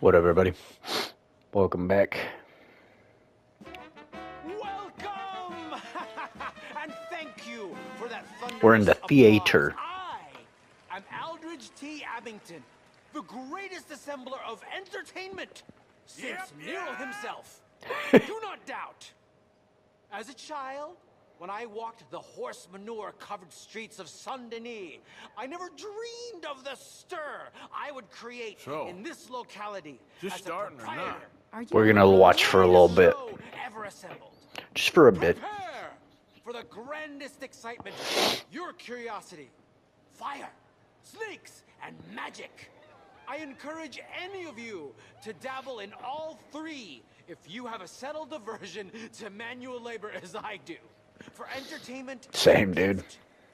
What up, everybody? Welcome back. Welcome! and thank you for that We're in the theater. I am Aldridge T. Abington, the greatest assembler of entertainment since Yep, Nero yeah. himself. Do not doubt. As a child, when I walked the horse manure covered streets of Saint Denis, I never dreamed of the stir I would create So, in this locality. just as a starting or not? proprietor. Are you We're gonna watch for a little bit. Ever assembled. Just for a bit. Prepare for the grandest excitement, your curiosity, fire, snakes, and magic. I encourage any of you to dabble in all three if you have a settled aversion to manual labor as I do. For entertainment, Same, dude.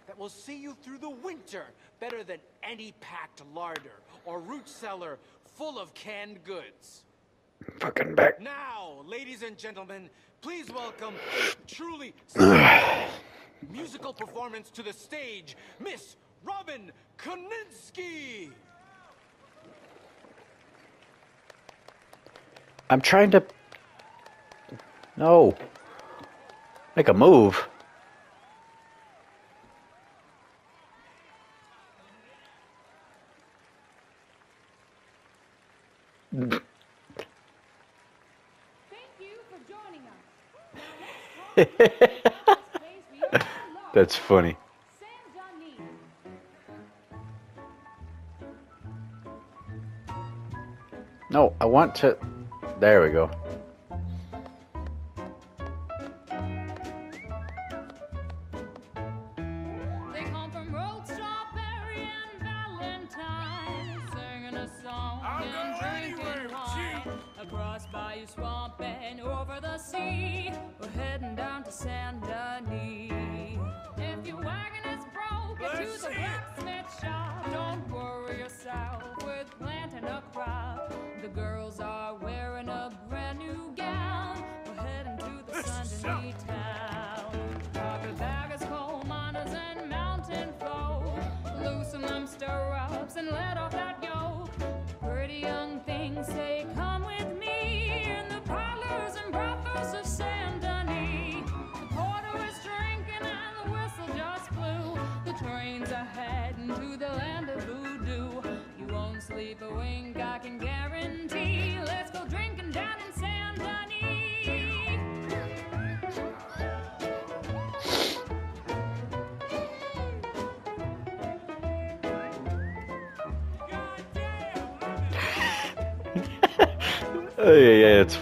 That will see you through the winter better than any packed larder or root cellar full of canned goods. Fucking back. Now, ladies and gentlemen, please welcome truly musical performance to the stage, Miss Robin Koninsky. I'm trying to. No. Make a move. Thank you for joining us. Now let's talk about this place we all love, That's funny. No, I want to. There we go.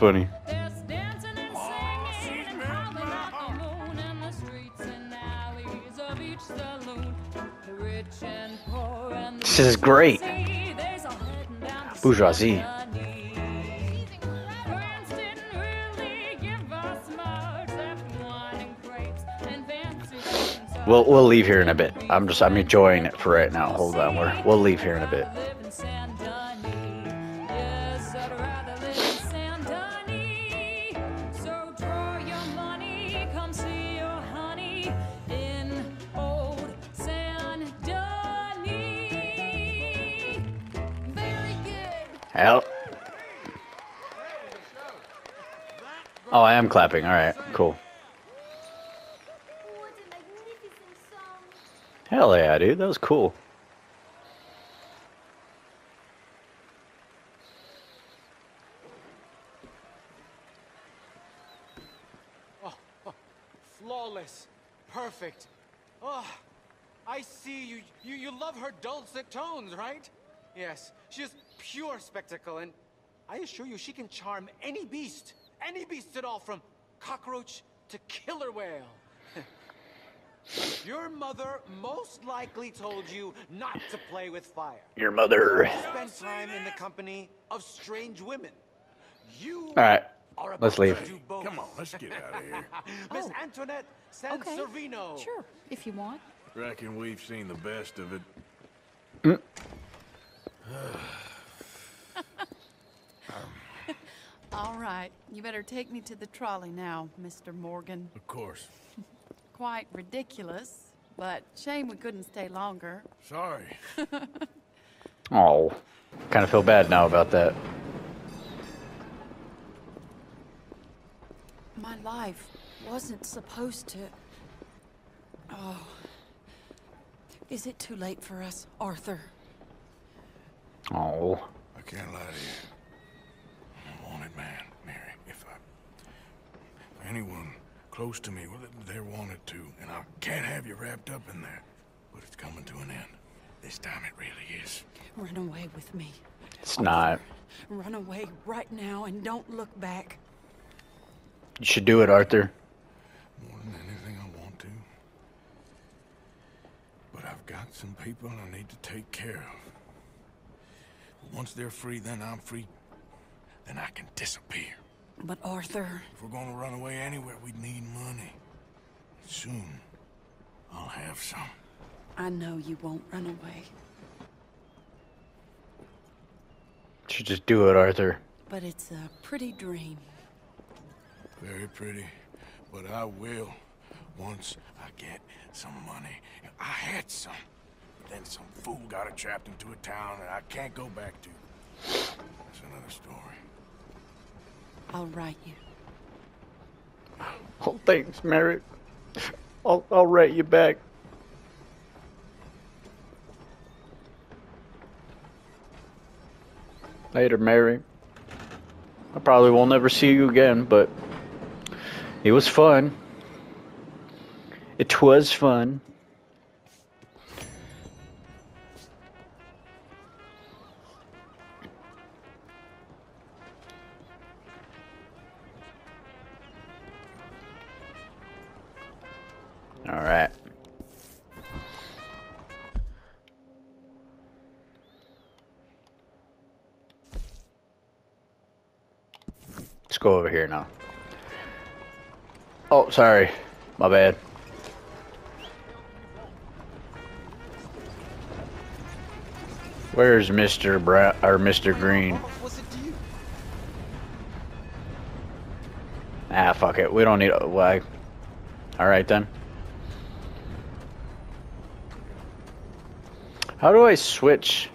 And fancy food and such. We'll we'll leave here in a bit. I'm just I'm enjoying it for right now. Hold on, we're we'll leave here in a bit. Hell. Oh, I am clapping. All right, cool. Hell yeah, dude. That was cool. Oh, Flawless. Perfect. Oh, I see you, you. You love her dulcet tones, right? Yes, she is pure spectacle, and I assure you she can charm any beast. Any beast at all, from cockroach to killer whale. Your mother most likely told you not to play with fire. Your mother. Spend time in the company of strange women. You All right, are about let's to leave. do both. Come on, let's get out of here. Miss Oh. Antoinette Okay. Sanservino. Sure, if you want. Reckon we've seen the best of it. Mm. All right. You better take me to the trolley now, Mr. Morgan. Of course. Quite ridiculous, but shame we couldn't stay longer. Sorry. oh, kind of feel bad now about that. My life wasn't supposed to... Oh. Is it too late for us, Arthur? Oh. I can't lie to you. I'm a wanted man, Mary. If I... If anyone close to me, well, they're wanted too. And I can't have you wrapped up in there. But it's coming to an end. This time it really is. Run away with me. It's not. Run away right now and don't look back. You should do it, Arthur. More than anything I want to. But I've got some people I need to take care of. Once they're free, then I'm free. Then I can disappear. But Arthur, If we're gonna run away anywhere, we'd need money. Soon, I'll have some. I know you won't run away. You should just do it, Arthur. But it's a pretty dream. Very pretty, but I will once I get some money. I had some, but then some fool got it trapped into a town that I can't go back to. That's another story. I'll write you. Oh, thanks, Mary. I'll, I'll write you back. Later, Mary. I probably will never see you again, but it was fun. It was fun. All right. Let's go over here now. Oh, sorry. My bad. Where's Mr. Brown or Mr. Green? Ah, fuck it. We don't need a why. All right then. How do I switch?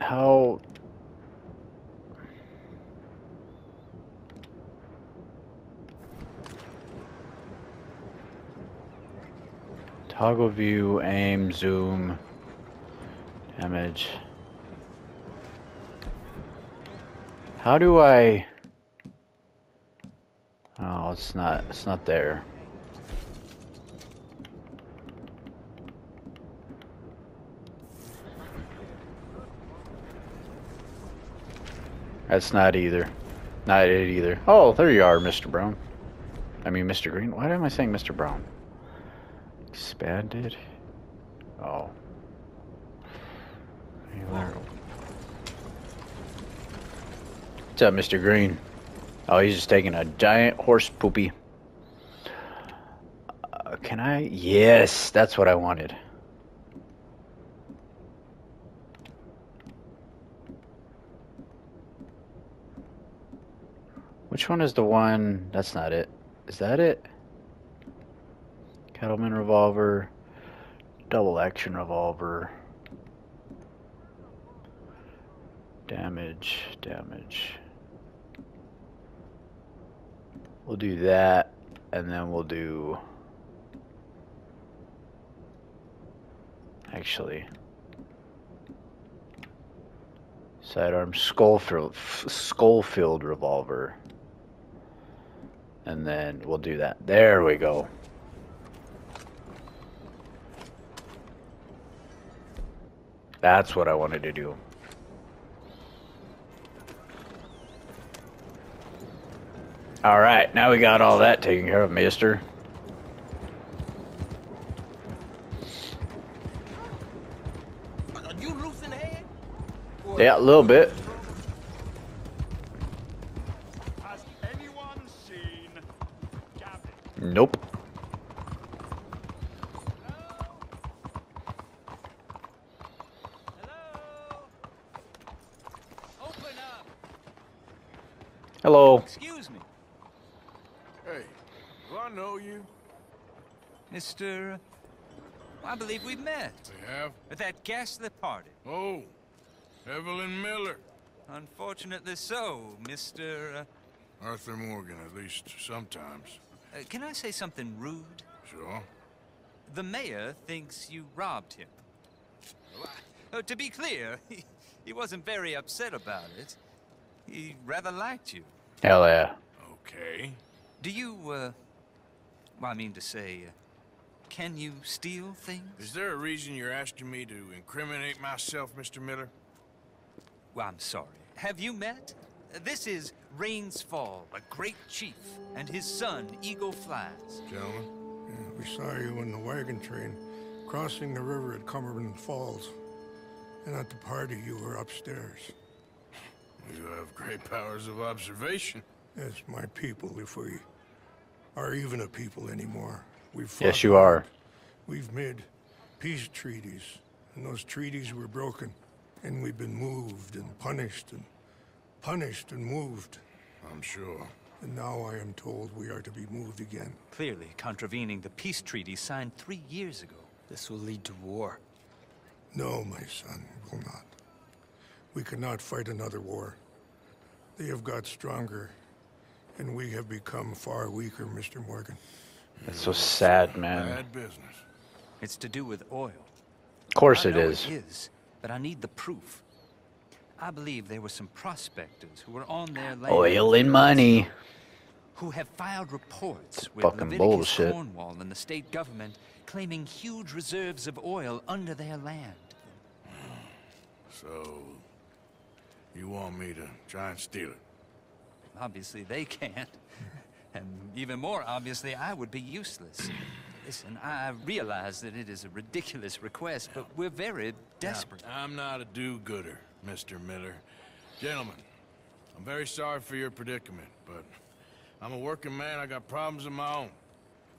How? Toggle view, aim, zoom, damage. How do I? Oh, it's not. It's not there. That's not either. Not it either. Oh, there you are, Mr. Brown. I mean, Mr. Green. Why am I saying Mr. Brown? Expanded. Oh. What's up, Mr. Green? Oh, he's just taking a giant horse poopy. Uh, can I? Yes, that's what I wanted. Which one is the one? That's not it. Is that it? Cattleman revolver, double action revolver. Damage, damage. We'll do that, and then we'll do. Actually, sidearm Schofield, Schofield revolver, and then we'll do that. There we go. That's what I wanted to do. All right, now we got all that taken care of, mister. Are you loose in the head? Yeah, a little bit. Has anyone seen Gavin? Nope. Hello? Open up. Hello. Excuse me, Hey, do I know you? Mr. I believe we met We have? at that ghastly party. Oh, Evelyn Miller. Unfortunately so, Mr. Uh, Arthur Morgan, at least sometimes. Uh, can I say something rude? Sure. The mayor thinks you robbed him. Uh, to be clear, he, he wasn't very upset about it. He rather liked you. Hell yeah. Okay. Do you, uh... Well, I mean to say, uh, can you steal things? Is there a reason you're asking me to incriminate myself, Mr. Miller? Well, I'm sorry. Have you met? This is Rains Fall, a great chief, and his son, Eagle Flies. Gentlemen? Yeah, we saw you in the wagon train crossing the river at Cumberland Falls. And at the party, you were upstairs. You have great powers of observation. Yes, my people, if we are even a people anymore. We've Yes, you are. We've made peace treaties, and those treaties were broken. And we've been moved and punished and punished and moved. I'm sure. And now I am told we are to be moved again. Clearly contravening the peace treaty signed three years ago. This will lead to war. No, my son, it will not. We cannot fight another war. They have got stronger, and we have become far weaker, Mr. Morgan. It's so sad, man. Bad business. It's to do with oil. Of course I it know is. It is, but I need the proof. I believe there were some prospectors who were on their land Oil and money. who have filed reports with Fucking Leviticus bullshit. Cornwall and the state government claiming huge reserves of oil under their land. So, you want me to try and steal it? Obviously, they can't. And even more obviously, I would be useless. Listen, I realize that it is a ridiculous request, but we're very desperate. I'm not a do-gooder, Mr. Miller. Gentlemen, I'm very sorry for your predicament, but I'm a working man. I got problems of my own.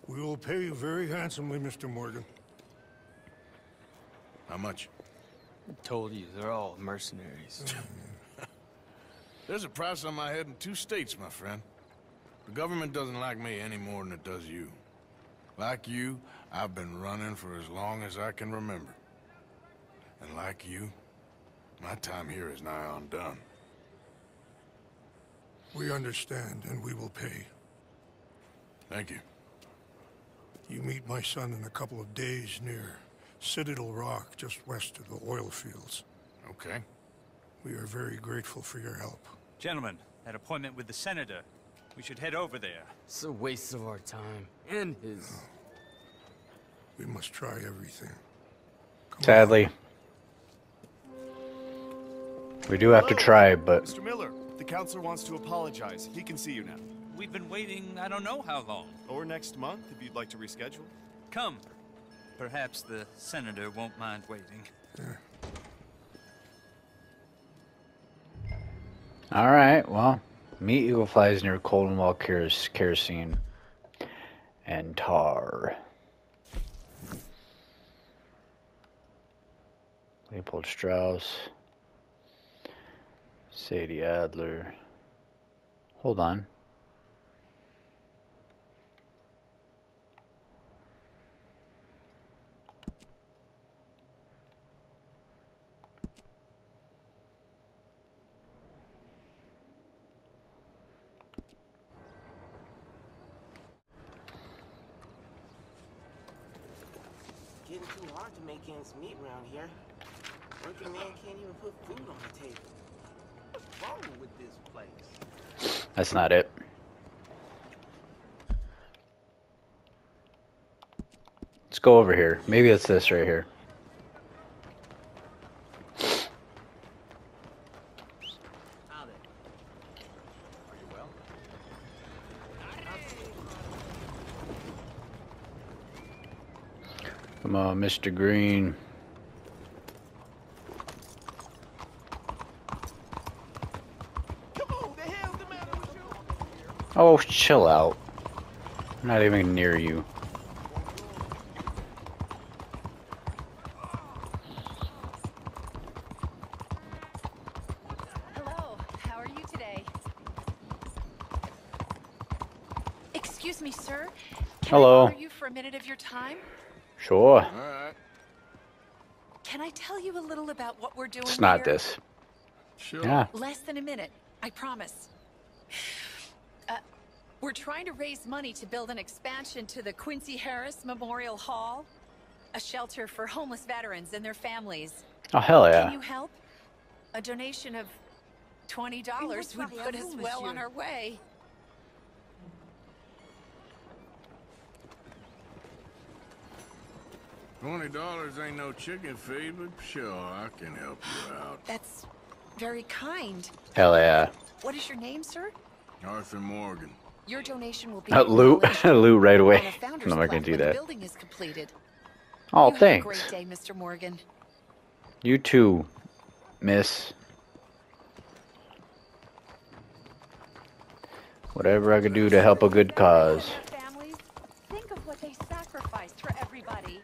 We will pay you very handsomely, Mr. Morgan. How much? I told you, they're all mercenaries. There's a price on my head in two states, my friend. The government doesn't like me any more than it does you. Like you, I've been running for as long as I can remember. And like you, my time here is nigh on done. We understand, and we will pay. Thank you. You meet my son in a couple of days near Citadel Rock, just west of the oil fields. Okay. We are very grateful for your help. Gentlemen, that appointment with the senator. We should head over there. It's a waste of our time. And his. We must try everything. Come on. Sadly. We do have to try, but Mr. Miller, the counselor wants to apologize. He can see you now. We've been waiting I don't know how long. Or next month, if you'd like to reschedule. Come. Perhaps the senator won't mind waiting. all right. Well, meet Eagle flies near Cornwall keros- kerosene and tar. Leopold Strauss, Sadie Adler. Hold on. Getting too hard to meet around here. Working man can't even put food on the table. What's wrong with this place? That's not it. Let's go over here. Maybe it's this right here. Come on, Mr. Green. Come on, the hell's the matter with you? Oh, chill out. I'm not even near you. Hello, how are you today? Excuse me, sir. Can Hello. I you for a minute of your time? Sure. All right. Can I tell you a little about what we're doing It's not here? this. Sure. Yeah. Less than a minute, I promise. We're trying to raise money to build an expansion to the Quincy Harris Memorial Hall, a shelter for homeless veterans and their families. Oh hell yeah. Can you help? A donation of twenty dollars would put us well on our way. Twenty dollars ain't no chicken feed, but sure, I can help you out. That's very kind. Hell yeah! What is your name, sir? Arthur Morgan. Your donation will be Uh, loot, acknowledged loot right away. a I'm not gonna do when the that. building is completed. Oh, you Have a thanks. great day, Mr. Morgan. You too, Miss. Whatever I could do to help a good cause. Think of what they sacrificed for everybody.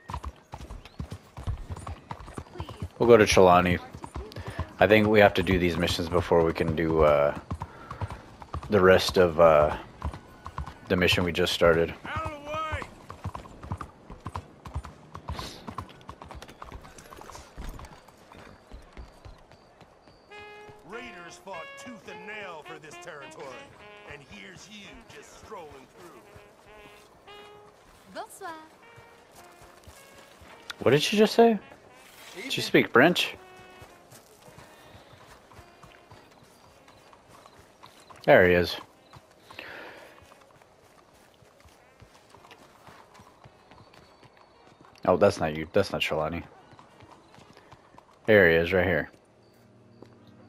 We'll go to Chelani. I think we have to do these missions before we can do uh, the rest of uh, the mission we just started. Raiders fought tooth and nail for this territory, and here's you just strolling through. Bonsoir. What did she just say? Did she speak French? There he is. Oh, that's not you. That's not Shalani. There he is, right here.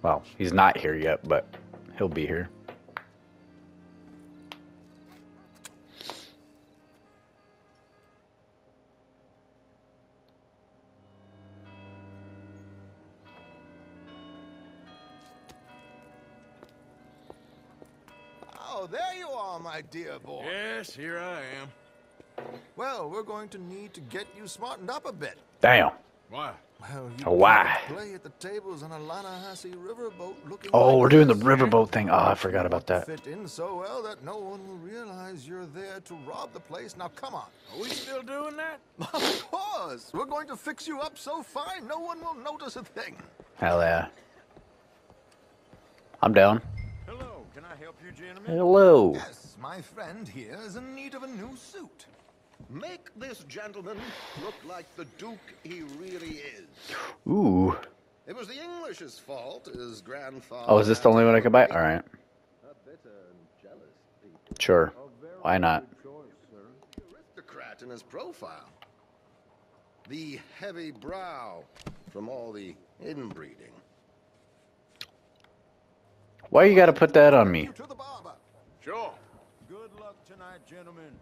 Well, he's not here yet, but he'll be here. Oh, there you are, my dear boy. Yes, here I am. Well, we're going to need to get you smartened up a bit. Damn. Why? Well, you Oh, why? can't play at the tables on a Lannahechee riverboat looking Oh, like we're doing the this. riverboat eh? thing. Oh, I forgot about that. Fit in so well that no one will realize you're there to rob the place. Now, come on. Are we still doing that? Of course. We're going to fix you up so fine, no one will notice a thing. Hell yeah. I'm down. Hello, can I help you, gentlemen? Hello. Yes, my friend here is in need of a new suit. Make this gentleman look like the Duke he really is. Ooh. It was the English's fault. His grandfather. Oh, is this the only one I can buy? All right. A bitter and jealous people. Sure. Why not? Aristocrat in his profile. The heavy brow from all the inbreeding. Why you gotta put that on me? To the barber. Sure. Good luck tonight, gentlemen.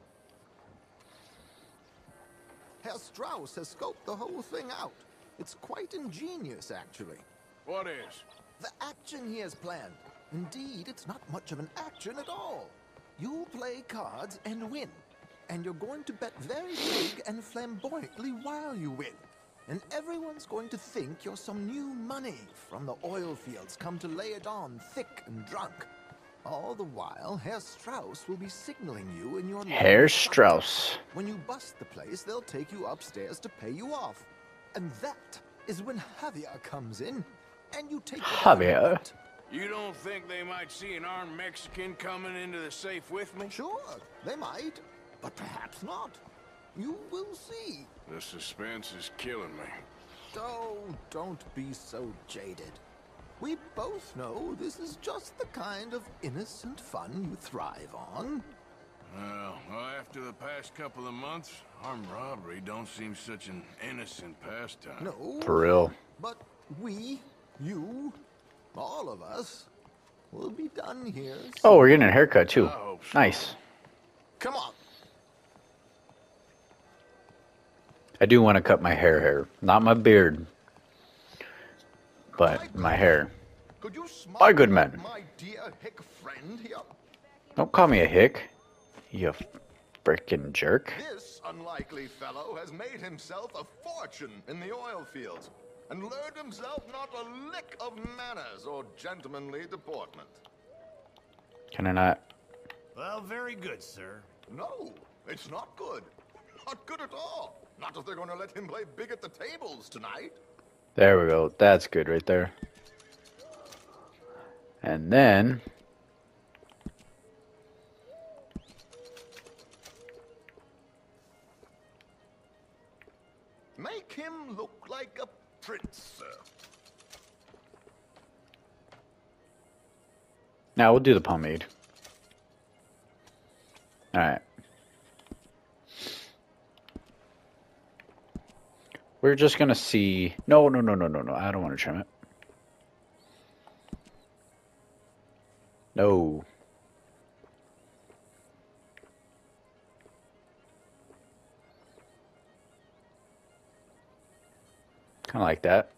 Herr Strauss has scoped the whole thing out. It's quite ingenious, actually. What is? The action he has planned. Indeed, it's not much of an action at all. You'll play cards and win. And you're going to bet very big and flamboyantly while you win. And everyone's going to think you're some new money from the oil fields come to lay it on thick and drunk. All the while, Herr Strauss will be signaling you in your Herr line of sight. Strauss. When you bust the place, they'll take you upstairs to pay you off. And that is when Javier comes in, and you take the Javier. You don't think they might see an armed Mexican coming into the safe with me? Sure, they might, but perhaps not. You will see. The suspense is killing me. Oh, don't be so jaded. We both know this is just the kind of innocent fun you thrive on. Well, well, after the past couple of months, armed robbery don't seem such an innocent pastime. No. For real. But we, you, all of us, will be done here. Oh, we're getting a haircut too. Nice. Come on. I do want to cut my hair hair. Not my beard. But my hair. Could you My good man. my dear hick friend here? Don't call me a hick. You frickin' jerk. This unlikely fellow has made himself a fortune in the oil fields and learned himself not a lick of manners or gentlemanly deportment. Can I not? Well, very good, sir. No, it's not good. Not good at all. Not if they're going to let him play big at the tables tonight. There we go. That's good right there. And then... Make him look like a prince, sir. Now we'll do the pomade. Alright. We're just gonna see. No, no, no, no, no, no. I don't want to trim it. No. Kind of like that.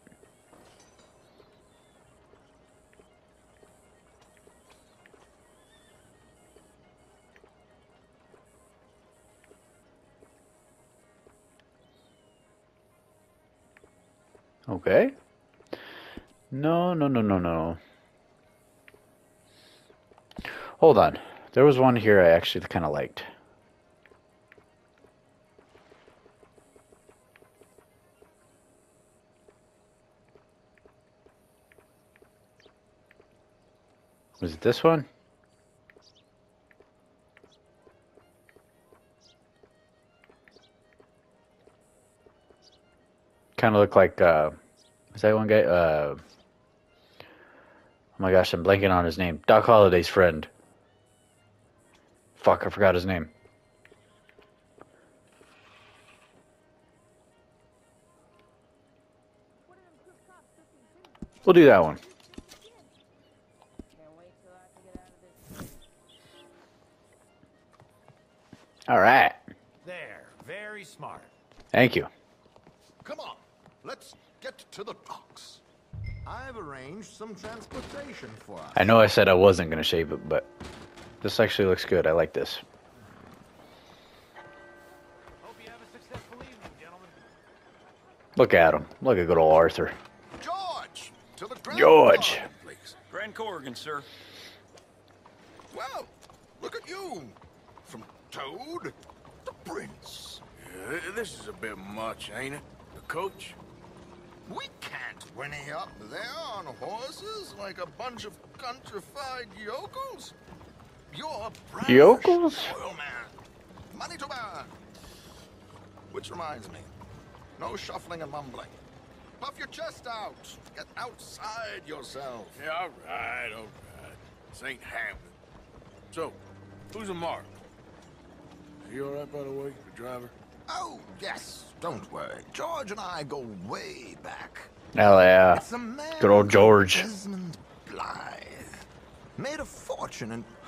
Okay. No, no, no, no, no. Hold on. There was one here I actually kind of liked. Was it this one? Kind of look like, uh, is that one guy? Uh, oh my gosh, I'm blanking on his name. Doc Holliday's friend. Fuck, I forgot his name. We'll do that one. All right. There, very smart. Thank you. Come on, let's get to the docks. I've arranged some transportation for us. I know I said I wasn't going to shave it, but this actually looks good. I like this. Evening, Look at him. Look at good old Arthur. George, to the Grand George. Garden, please. Grand Korrigan, sir. Well, look at you. From Toad to Prince. Yeah, this is a bit much, ain't it? The coach? We can't whinny up there on horses like a bunch of countrified yokels. You're a brand Yokels? oil man. Money to burn. Which reminds me, no shuffling and mumbling. Puff your chest out. Get outside yourself. Yeah, all right, all right. This ain't happening. So, who's a mark? Is he all right, by the way, the driver? Oh, yes. Don't worry. George and I go way back. Hell yeah. It's a man Good old George. Desmond Blythe. Made a fortune in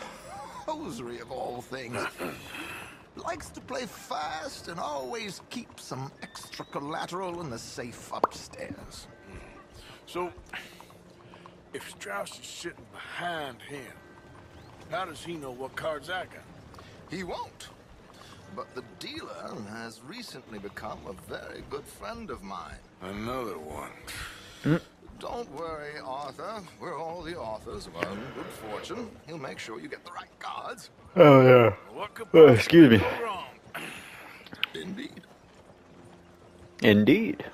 hosiery of all things. Likes to play fast and always keep some extra collateral in the safe upstairs. So, if Strauss is sitting behind him, how does he know what cards I got? He won't. But the dealer has recently become a very good friend of mine. Another one. Don't worry, Arthur. We're all the authors of our own good fortune. He'll make sure you get the right cards. Oh, yeah. What could Uh, excuse me. wrong? Indeed. Indeed.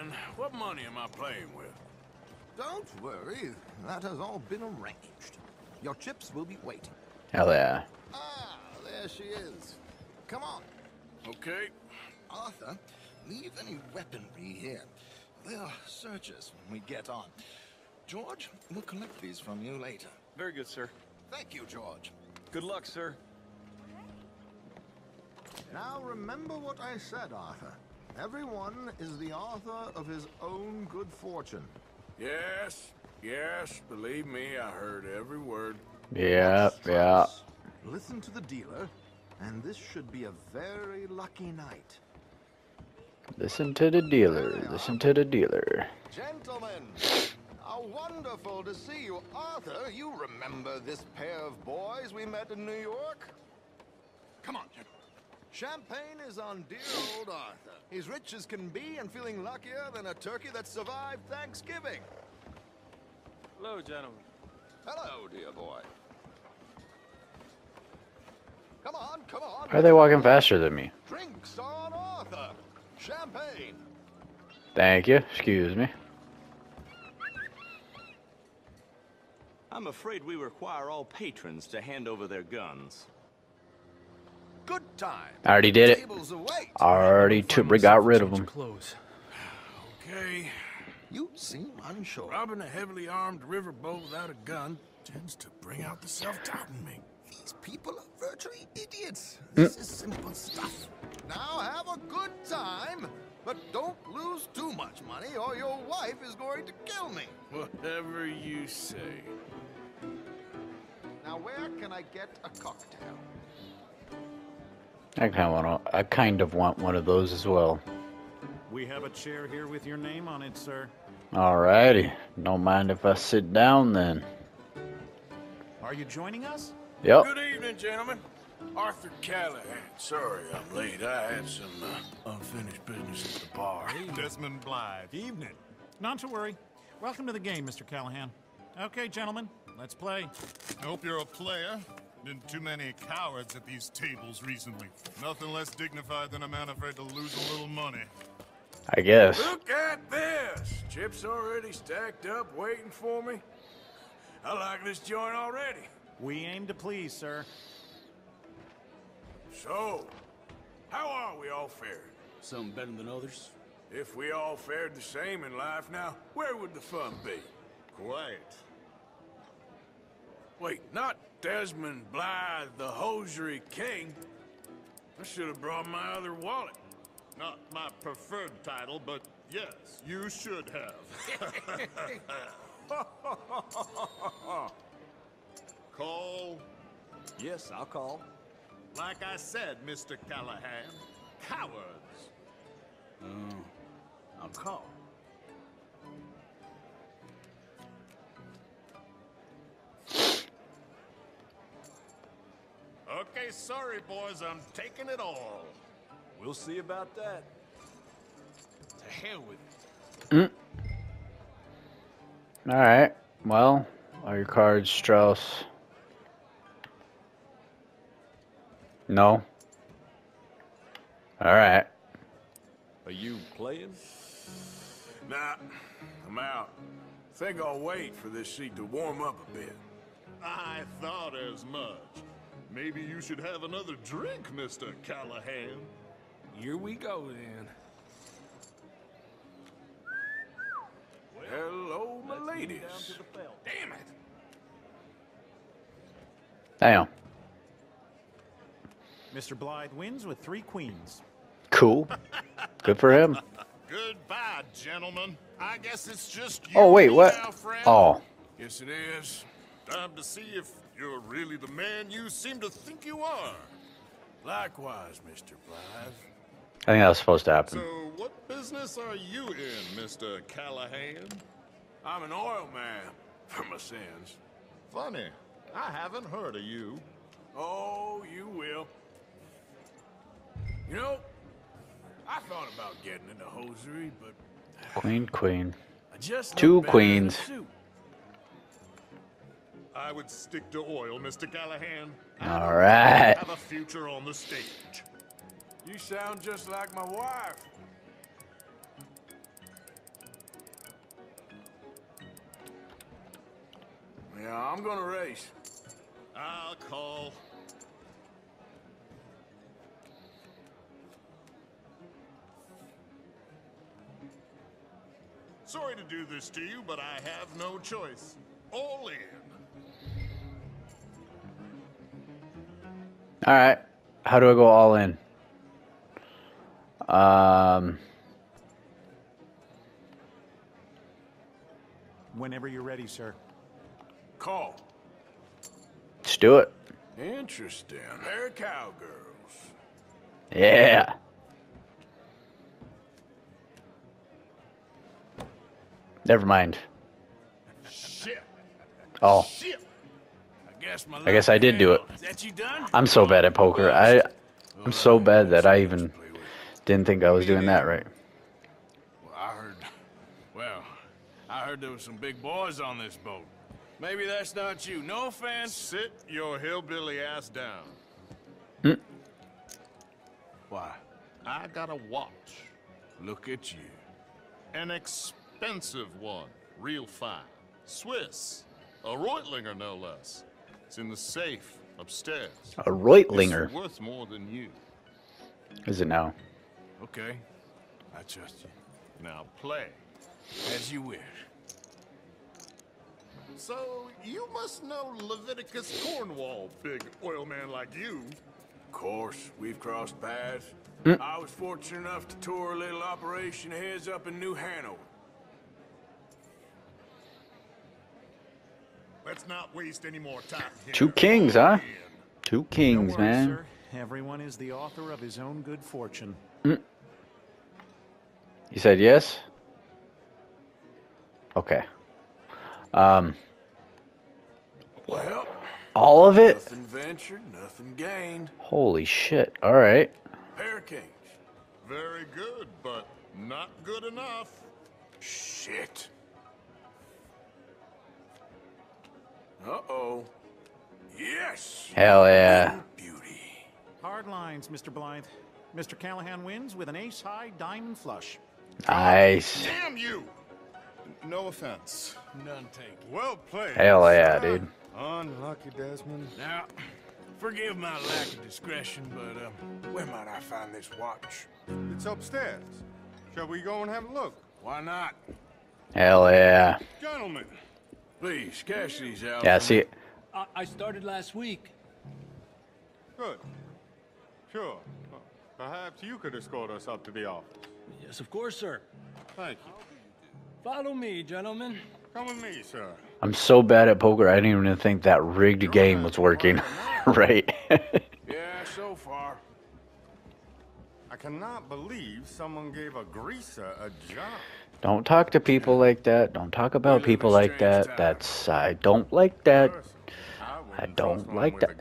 And what money am I playing with? Don't worry. That has all been arranged. Your chips will be waiting. Hell yeah. Ah, there she is. Come on. Okay. Arthur, leave any weaponry here. They'll search us when we get on. George, we'll collect these from you later. Very good, sir. Thank you, George. Good luck, sir. Now remember what I said, Arthur. Everyone is the author of his own good fortune. Yes, yes, believe me, I heard every word. Yeah, yeah. Listen to the dealer, and this should be a very lucky night. Listen to the dealer. Listen to the dealer. Gentlemen, how wonderful to see you. Arthur, you remember this pair of boys we met in New York? Come on, gentlemen. Champagne is on dear old Arthur. He's rich as can be and feeling luckier than a turkey that survived Thanksgiving. Hello, gentlemen. Hello, dear boy. Come on, come on. Why are they walking faster than me? Drinks on Arthur. Champagne. Thank you. Excuse me. I'm afraid we require all patrons to hand over their guns. Good time. I already did it. Tables await. Already took, got rid of them. Okay. You seem unsure. Robbing a heavily armed riverboat without a gun tends to bring out the self-doubt in me. These people are virtually idiots. Mm. This is simple stuff. Now have a good time, but don't lose too much money or your wife is going to kill me. Whatever you say. Now where can I get a cocktail? I kind of want. I kind of want one of those as well. We have a chair here with your name on it, sir. Alrighty. Don't mind if I sit down then. Are you joining us? Yep. Good evening, gentlemen. Arthur Callahan. Sorry I'm late. I had some uh, unfinished business at the bar. Hey, Desmond Blythe. Evening. Not to worry. Welcome to the game, Mr. Callahan. Okay, gentlemen, let's play. I Hope you're a player. Been too many cowards at these tables recently. Nothing less dignified than a man afraid to lose a little money. I guess. Look at this! Chips already stacked up, waiting for me. I like this joint already. We aim to please, sir. So, how are we all fared? Some better than others. If we all fared the same in life now, where would the fun be? Quiet. Wait, not Desmond Blythe, the hosiery king. I should have brought my other wallet. Not my preferred title, but yes, you should have. call. Yes, I'll call. Like I said, Mr. Callahan, cowards. Oh, I'll call. Okay, sorry, boys, I'm taking it all. We'll see about that. To hell with it. Mm. Alright. Well, are your cards, Strauss? No. Alright. Are you playing? Nah, I'm out. Think I'll wait for this seat to warm up a bit. I thought as much. Maybe you should have another drink, Mr. Callahan. Here we go then. Hello, my ladies. Damn it! Damn. Mr. Blythe wins with three queens. Cool. Good for him. Goodbye, gentlemen. I guess it's just oh, you Oh, wait, what? now. Oh. Yes, it is. Time to see if you're really the man you seem to think you are. Likewise, Mr. Blythe. I think that was supposed to happen. So, what business are you in, Mr. Callahan? I'm an oil man, for my sins. Funny, I haven't heard of you. Oh, you will. You know, I thought about getting into hosiery, but Queen, queen. I just Two look better in a queens. I would stick to oil, Mr. Callahan. All right. Have a future on the stage. You sound just like my wife. Yeah, I'm gonna race. I'll call. Sorry to do this to you, but I have no choice. All in. All right. How do I go all in? Um, Whenever you're ready, sir. Call. let's do it. Interesting. They're cowgirls. Yeah. Never mind. Shit. Oh, Shit. I guess my I guess I did do it. Is that you done? I'm so bad at poker. I, I'm so bad that I even didn't think I was doing that right. Well, I heard. Well, I heard there was some big boys on this boat. Maybe that's not you. No offense. Sit your hillbilly ass down. Hmm. Why? I got a watch. Look at you. An expensive one. Real fine. Swiss. A Reutlinger, no less. It's in the safe upstairs. A Reutlinger. It's worth more than you. Is it now? Okay. I trust you. Now play. As you wish. So, you must know Leviticus Cornwall, big oil man like you. Of course, we've crossed paths. Mm. I was fortunate enough to tour a little operation heads up in New Hanover. Let's not waste any more time here. Two kings, huh? Two kings, Don't worry, man. Sir. Everyone is the author of his own good fortune. You said yes? Okay. Um, Well, all of it? nothing ventured, nothing gained. Holy shit. All right. Pair kings. Very good, but not good enough. Shit. Uh-oh. Yes! Hell yeah. Beauty. Hard lines, Mr. Blythe. Mr. Callahan wins with an ace-high diamond flush. Nice. Damn you! No offense. None taken. Well played. Hell yeah, dude. Unlucky, Desmond. Now, forgive my lack of discretion, but um, where might I find this watch? It's upstairs. Shall we go and have a look? Why not? Hell yeah. Gentlemen. Please, cash these out. Yeah, see. I, I started last week. Good. Sure. Well, perhaps you could escort us up to the office. Yes, of course, sir. Thank you. Follow me, gentlemen. Come with me, sir. I'm so bad at poker, I didn't even think that rigged game was working. right. Yeah, so far. I cannot believe someone gave a greaser a job. Don't talk to people like that. Don't talk about people like that. That's, I don't like that. I don't like that.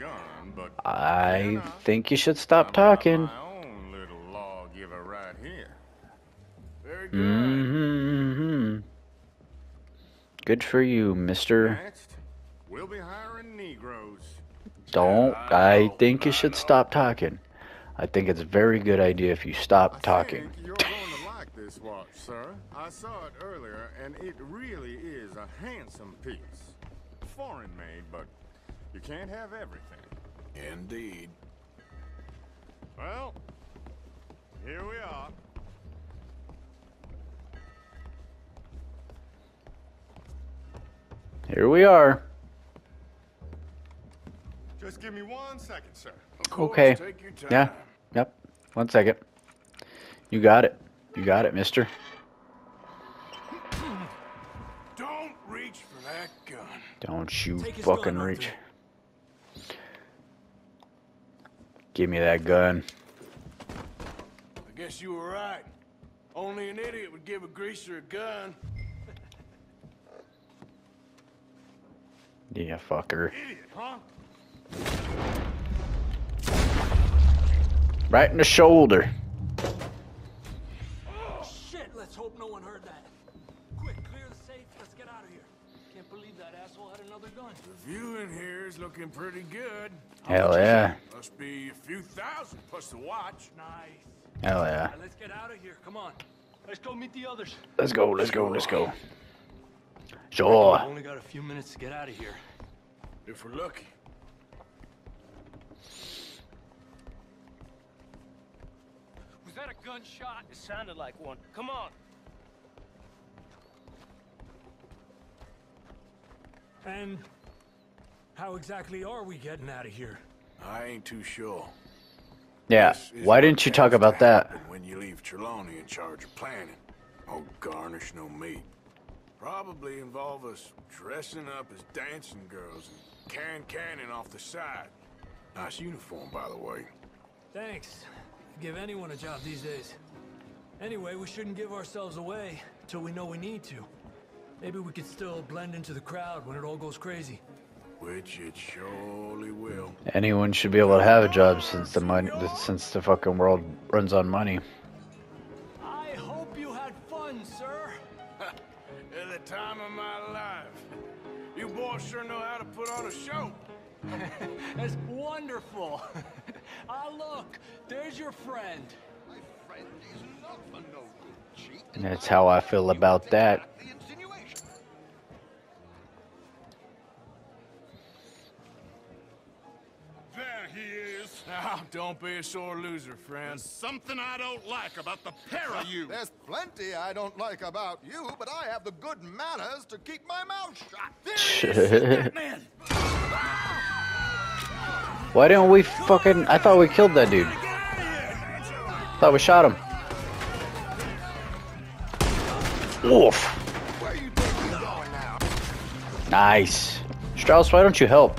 I think you should stop talking. Own little lawgiver right here. Very good. Mm-hmm. Good for you, mister. Next, we'll be hiring Negroes. Don't. I think you should stop talking. I think it's a very good idea if you stop talking. You're going to like this watch, sir. I saw it earlier, and it really is a handsome piece. Foreign made, but you can't have everything. Indeed. Well, here we are. Here we are. Just give me one second, sir. Okay. Yeah. Yep. One second. You got it. You got it, mister. Don't reach for that gun. Don't you Take fucking gun, reach. Give me that gun. I guess you were right. Only an idiot would give a greaser a gun. Yeah, fucker. Huh? Right in the shoulder. Believe that asshole had another gun. The view in here is looking pretty good. Hell yeah. Must be a few thousand plus the watch. Nice. Hell yeah. Now, let's get out of here. Come on. Let's go meet the others. Let's go, let's go, let's go. We've Sure. only got a few minutes to get out of here. If we're lucky. Was that a gunshot? It sounded like one. Come on. And how exactly are we getting out of here? I ain't too sure. Yeah. Why didn't you talk about that? happen When you leave Trelawny in charge of planning. Oh, garnish no meat. Probably involve us dressing up as dancing girls and can cannon off the side. Nice uniform, by the way. Thanks. Give anyone a job these days. Anyway, we shouldn't give ourselves away till we know we need to. Maybe we could still blend into the crowd when it all goes crazy. Which it surely will. Anyone should be able to have a job since the money, since the fucking world runs on money. I hope you had fun, sir. At the time of my life. You boys sure know how to put on a show. That's wonderful. ah, look, there's your friend. And that's how I feel about that. There. Now, don't be a sore loser, friend. There's something I don't like about the pair of you. There's plenty I don't like about you, but I have the good manners to keep my mouth shut. Shit. Why didn't we fucking... I thought we killed that dude. Thought we shot him. Oof. Nice. Strauss, why don't you help?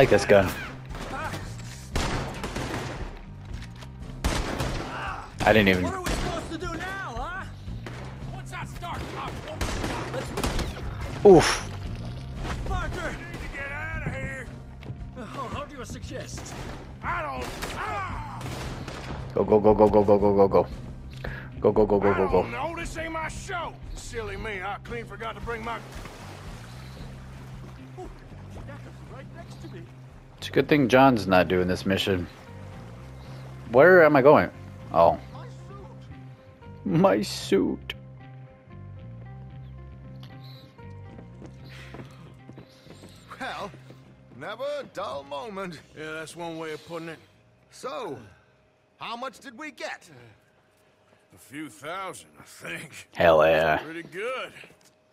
Like this gun. I didn't even... What are we supposed to do now, huh? What's that start? Oof. Parker! need to get out of here. Oh, how do you suggest? I don't. Ah! Go, go, go, go, go, go, go, go, go. Go, go, go, go, go, go. don't. This ain't my show. Silly me. I clean forgot to bring my. Right next to me. It's a good thing John's not doing this mission. Where am I going? Oh. My suit. Well, never a dull moment. Yeah, that's one way of putting it. So, how much did we get? A few thousand, I think. Hell yeah. Pretty good.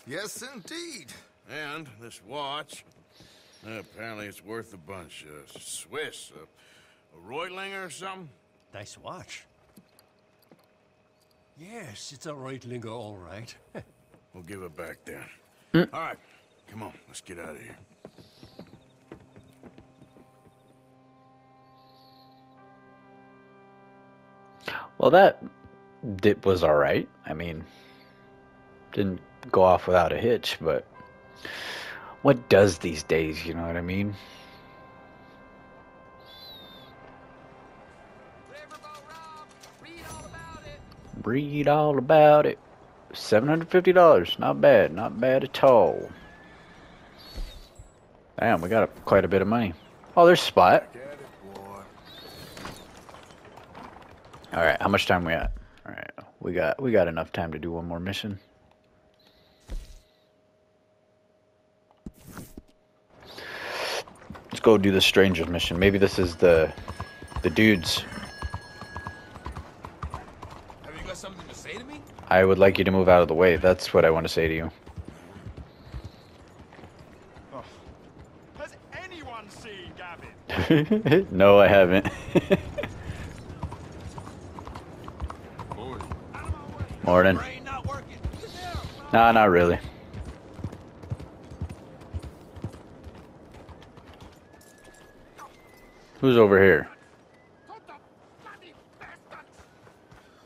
Yes, indeed. And this watch, uh, apparently it's worth a bunch. Uh, Swiss, uh, a Reutlinger or something. Nice watch. Yes, it's a Reutlinger, all right. We'll give it back then. Mm. All right, come on, let's get out of here. Well, that dip was alright. I mean, didn't go off without a hitch, but what does these days, you know what I mean? Read all about it. $750. Not bad. Not bad at all. Damn, we got a, quite a bit of money. Oh, there's Spot. Alright, how much time we got? Alright, we got we got enough time to do one more mission. Go do the strangers mission. Maybe this is the the dudes. Have you got something to say to me? I would like you to move out of the way. That's what I want to say to you. Oh. Has anyone seen Gavin? no, I haven't. Morning. Nah, not really. Who's over here?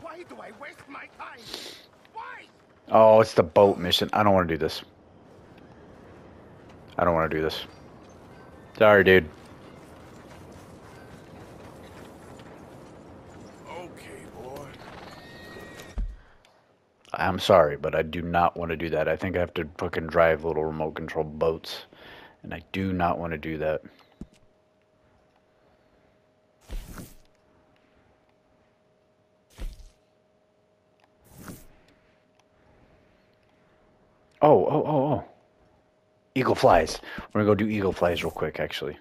Why do I waste my time? Why? Oh, it's the boat mission. I don't want to do this. I don't want to do this. Sorry, dude. Okay, boy. I'm sorry, but I do not want to do that. I think I have to fucking drive little remote control boats. And I do not want to do that. Oh, oh, oh, oh. Eagle flies. We're gonna go do eagle flies real quick, actually.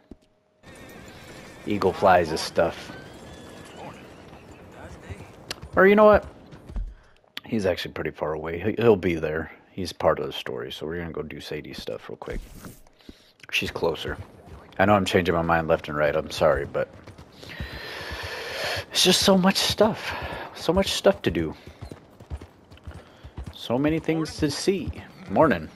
Eagle flies is stuff. Or you know what? He's actually pretty far away. He- He'll be there. He's part of the story, so we're gonna go do Sadie's stuff real quick. She's closer. I know I'm changing my mind left and right. I'm sorry, but it's just so much stuff. So much stuff to do. So many things to see. Morning.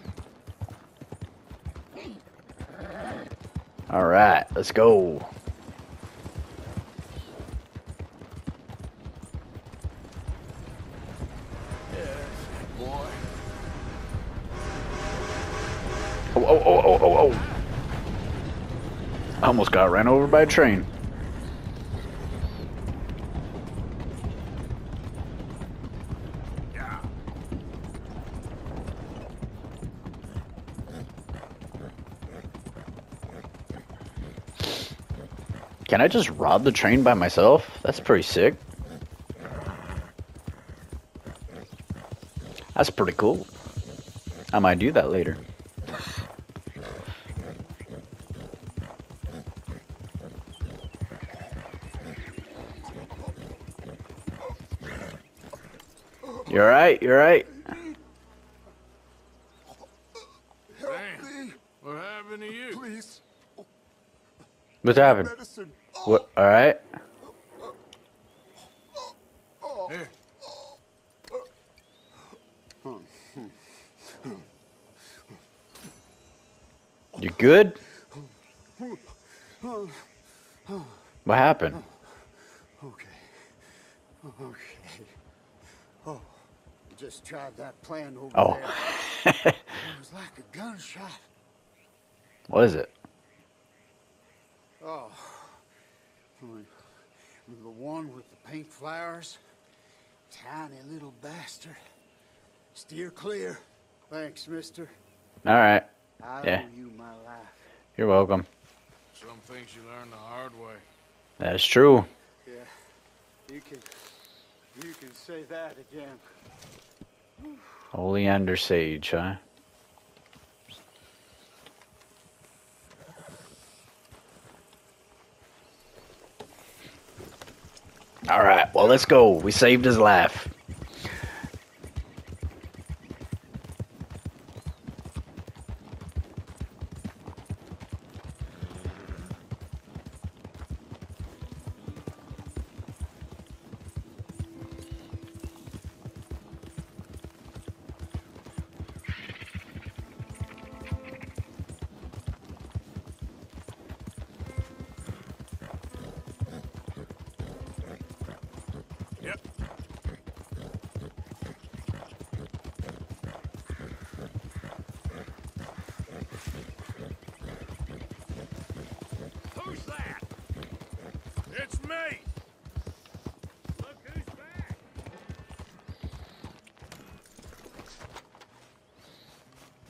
All right, let's go. Oh, oh, oh, oh, oh, oh. I almost got ran over by a train. Can I just rob the train by myself? That's pretty sick. That's pretty cool. I might do that later. You're right, you're right. Hey, what happened to you? Please. What's happened? Medicine. What? All right. You good? What happened? Okay. Okay. Oh, just tried that plan over Oh. there. it was like a gunshot. What is it? Oh. The the one with the pink flowers. Tiny little bastard. Steer clear. Thanks, mister. All right. I Yeah. owe you my life. You're welcome. Some things you learn the hard way. That's true. Yeah. You can you can say that again. Oleander Sage, huh? All right, well, let's go. We saved his life.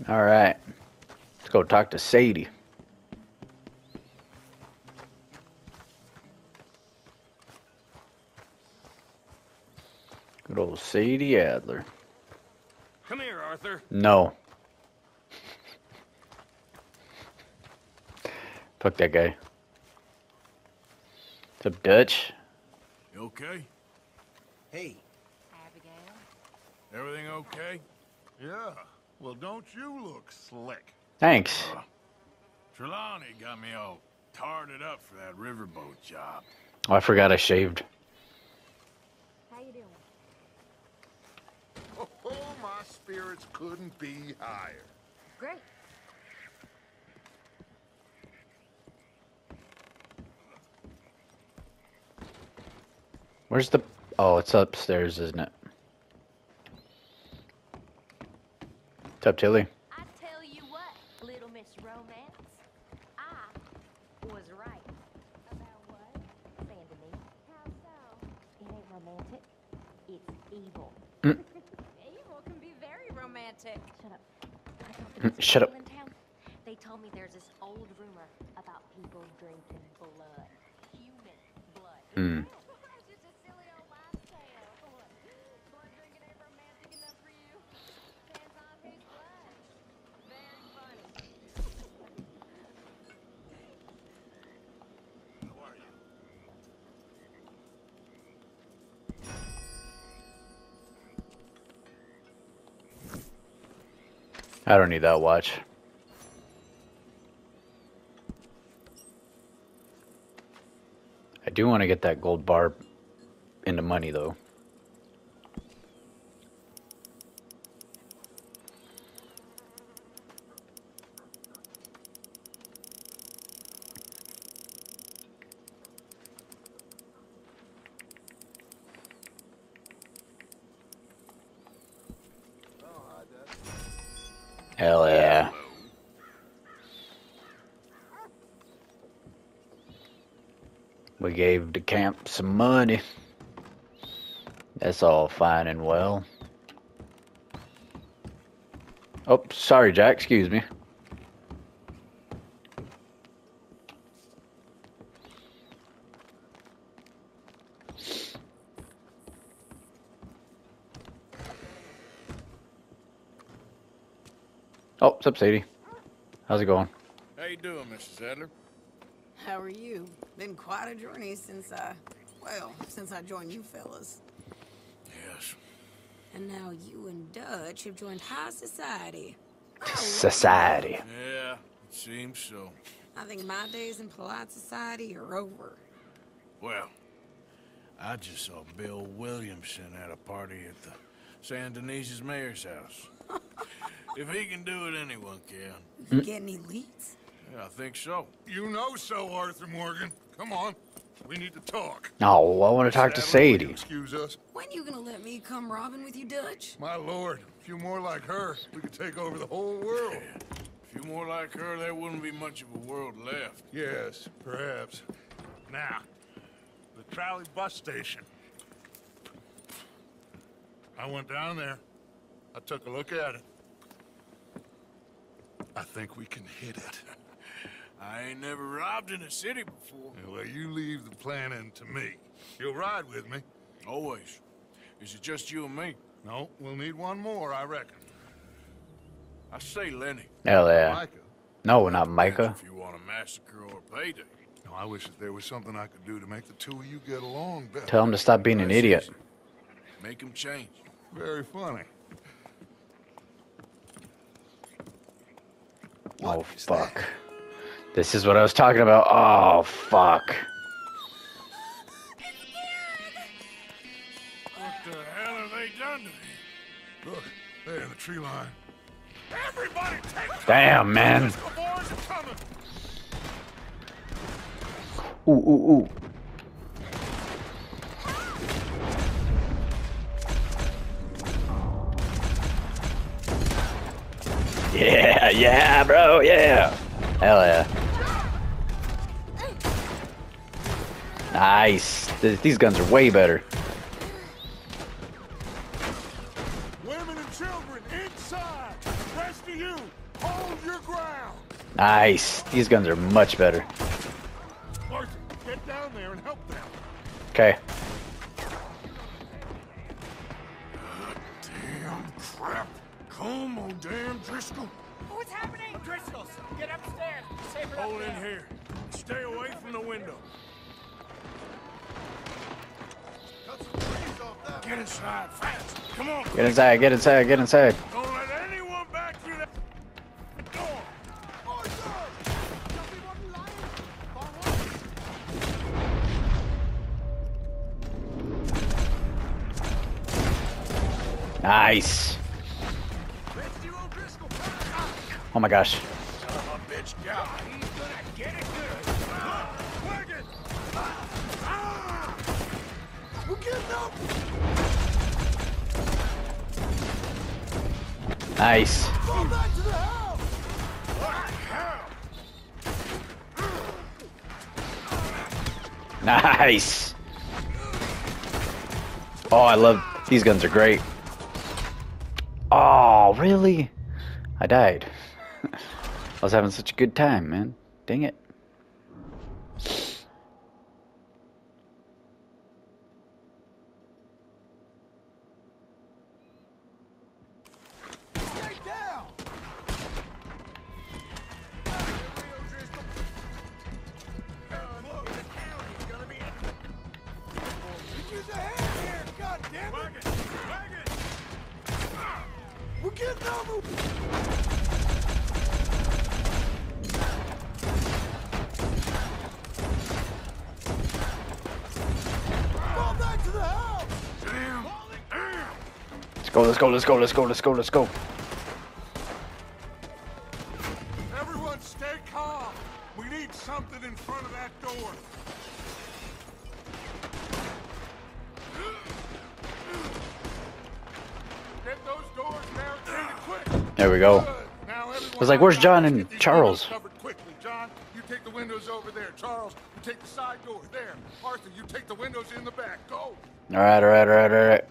All right. Let's go talk to Sadie. Good old Sadie Adler. Come here, Arthur. No. Fuck that guy. What's up, Dutch? You okay? Hey. Abigail? Everything okay? Yeah. Well, don't you look slick? Thanks. Uh, Trelawny got me all tarred it up for that riverboat job. Oh, I forgot I shaved. How you doing? Oh, oh, my spirits couldn't be higher. Great. Where's the... Oh, it's upstairs, isn't it? What's up, Tilly? I tell you what, Little Miss Romance, I was right. About what? Sandy How so? It ain't romantic. It's evil. Mm. evil can be very romantic. Shut up. I talked to Mm, some shut up. in. They told me there's this old rumor about people drinking blood. Human blood. Hmm. I don't need that watch. I do want to get that gold bar into money, though. some money. That's all fine and well. Oh, sorry, Jack. Excuse me. Oh, what's up, Sadie? How's it going? How you doing, Mrs. Adler? How are you? Been quite a journey since I well, since I joined you fellas. Yes. And now you and Dutch have joined high society. Society. Yeah, it seems so. I think my days in polite society are over. Well, I just saw Bill Williamson at a party at the Saint Denis's mayor's house. if he can do it, anyone can. You get any leads? Yeah, I think so. You know so, Arthur Morgan. Come on. We need to talk. No, I want to talk to Sadler, will you Sadie. Excuse us. When are you gonna let me come robbing with you, Dutch? My lord, a few more like her, we could take over the whole world. A few more like her, there wouldn't be much of a world left. Yes, perhaps. Now, the trolley bus station. I went down there. I took a look at it. I think we can hit it. I ain't never robbed in a city before. Well, you leave the planning to me. You'll ride with me. Always. Is it just you and me? No, we'll need one more, I reckon. I say Lenny. Hell yeah. Micah. No, not Micah. If you want a massacre or a payday. No, I wish that there was something I could do to make the two of you get along better. Tell him to stop being an idiot. Make him change. Very funny. Oh, fuck. This is what I was talking about. Oh, fuck. What the hell have they done to me? Look, there in the tree line. Everybody take Damn, man. The boys are. Ooh, ooh, ooh. Yeah, yeah, bro, yeah. Hell yeah. Nice. Th- These guns are way better. Women and children inside. Rest of you, hold your ground. Nice. These guns are much better. Inside, get inside, get inside. Don't let anyone back through that door. Nice. Oh my gosh. These guns are great. Oh, really? I died. I was having such a good time, man. Dang it. Let's go, let's go, let's go, let's go, let's go. Everyone stay calm. We need something in front of that door. Get those doors barricaded quick. There we go. I was like, where's John and Charles? windows Covered quickly. John, you take the windows over there. Charles, you take the side door there. Arthur, you take the windows in the back. Go. Alright, alright, alright, alright.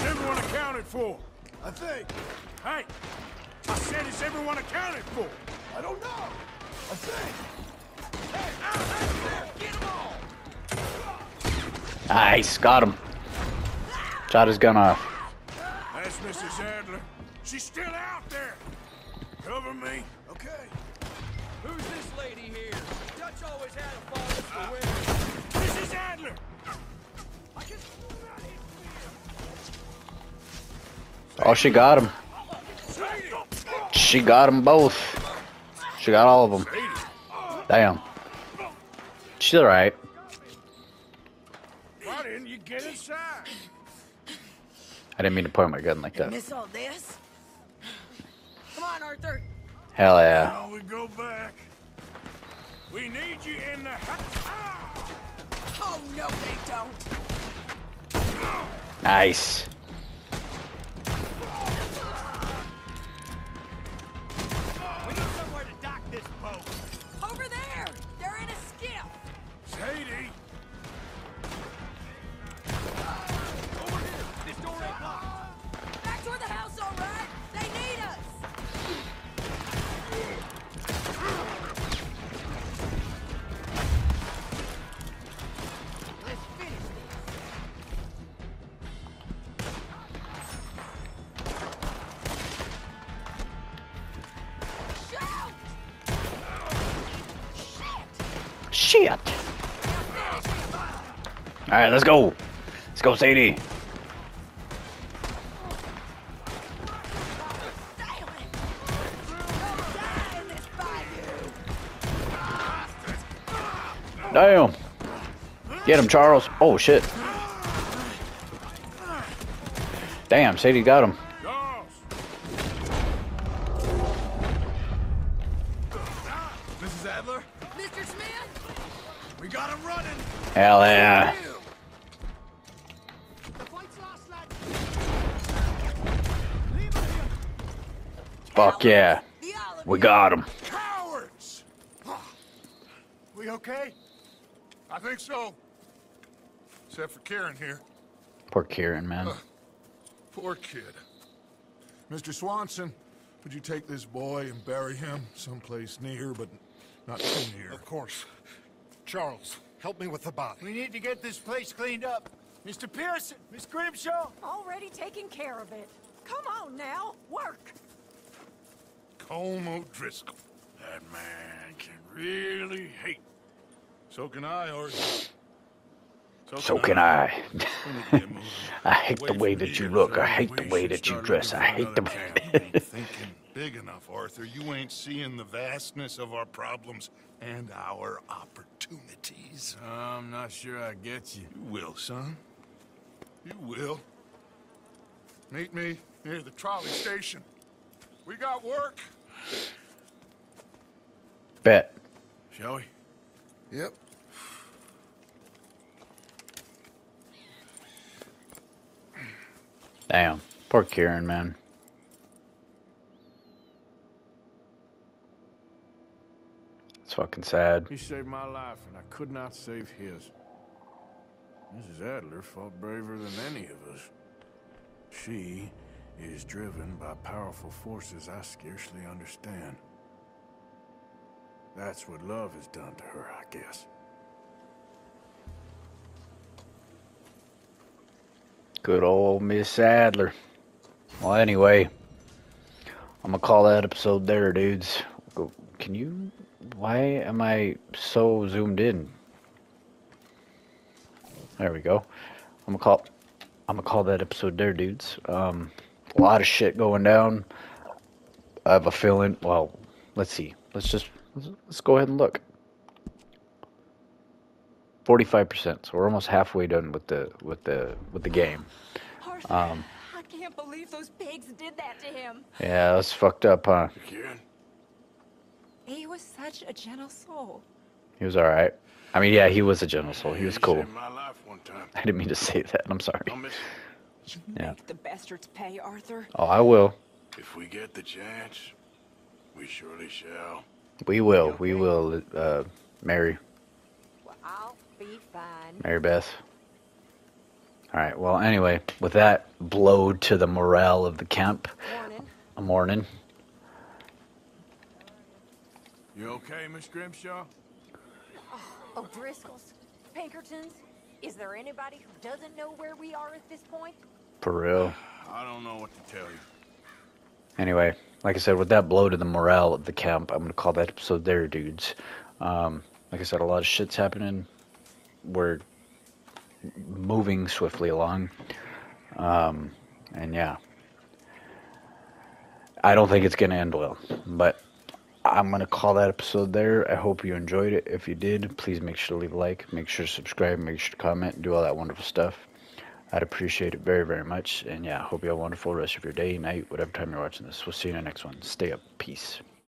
Everyone accounted for. I think. Hey, I said is everyone accounted for? I don't know. I think. Hey, out, out there, get them all. Nice, got him. Shot his gun off. That's Mrs. Adler. She's still out there. Cover me. Okay. Who's this lady here? Dutch always had a fondness for uh, women. Mrs. Adler! Oh, she got him. She got them both. She got all of them. Damn. She's alright. Why didn't you get inside? I didn't mean to point my gun like that. Miss all this? Come on, Arthur. Hell yeah. Now we go back. We need you in the house. Ah! Oh, no, they don't. Nice. We need somewhere to dock this boat. Over there. They're in a skiff. Sadie! Shit. Alright, let's go. Let's go, Sadie. Damn. Get him, Charles. Oh, shit. Damn, Sadie got him. Hell yeah. Fuck yeah. We got him. Cowards! We okay? I think so. Except for Kieran here. Poor Kieran, man. Poor kid. Mr. Swanson, would you take this boy and bury him someplace near, but not too near? Of course. Charles, help me with the body. We need to get this place cleaned up. Mr. Pearson, Miss Grimshaw. Already taking care of it. Come on now, work. Colm O'Driscoll. That man can really hate. So can I, Arthur. So can I. I hate the way that you look. I hate the way that you dress. I hate the thinking big enough, Arthur. You ain't seeing the vastness of our problems and our opportunities. I'm not sure I get you. You will, son. You will. Meet me near the trolley station. We got work. Bet. Shall we? Yep. Damn. Poor Kieran, man. Fucking sad. He saved my life, and I could not save his. Mrs. Adler fought braver than any of us. She is driven by powerful forces I scarcely understand. That's what love has done to her, I guess. Good old Miss Adler. Well, anyway, I'm gonna call that episode there, dudes. Can you? Why am I so zoomed in? There we go. I'm gonna call. I'm gonna call that episode there, dudes. Um, a lot of shit going down. I have a feeling. Well, let's see. Let's just let's, let's go ahead and look. Forty-five percent. So we're almost halfway done with the with the with the game. Um, I can't believe those pigs did that to him. yeah, that's fucked up, huh? He was such a gentle soul. He was all right. I mean, yeah, he was a gentle soul. He was cool. my life one time. I didn't mean to say that. I'm sorry. Yeah. The bastards pay, Arthur. Oh, I will. If we get the chance, we surely shall. We will. We will. Uh, Mary, Well, I'll be fine. Mary Beth. All right. Well, anyway, with that blow to the morale of the camp, a morning. You okay, Miss Grimshaw? O'Driscoll's, Pinkertons. Is there anybody who doesn't know where we are at this point? For real. I don't know what to tell you. Anyway, like I said, with that blow to the morale of the camp, I'm gonna call that episode there, dudes. Um, like I said, a lot of shit's happening. We're moving swiftly along. Um, and yeah. I don't think it's gonna end well, but I'm gonna call that episode there. I hope you enjoyed it. If you did, please make sure to leave a like, make sure to subscribe, make sure to comment, do all that wonderful stuff. I'd appreciate it very, very much. And yeah, hope you have a wonderful rest of your day, night, whatever time you're watching this. We'll see you in the next one. Stay up. Peace.